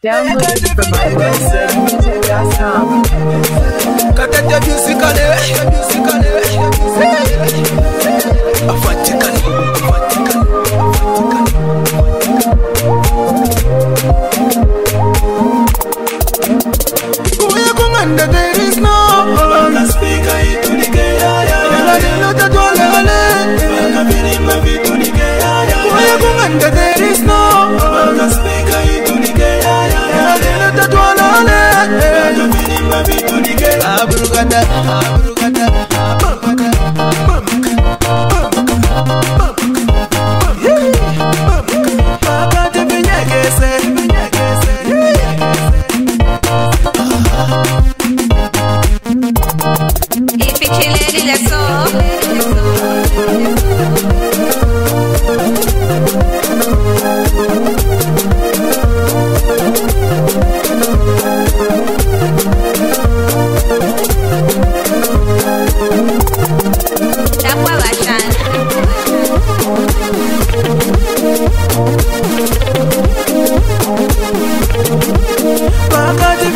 Download it from my website. music music music. Abru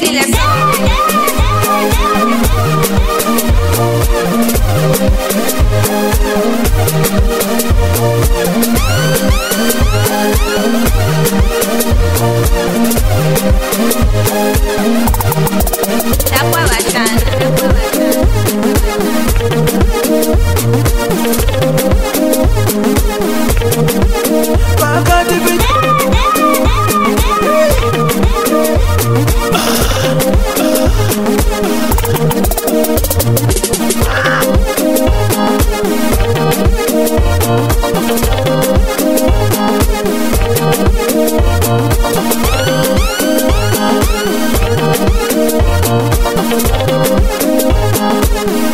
lady, let's go.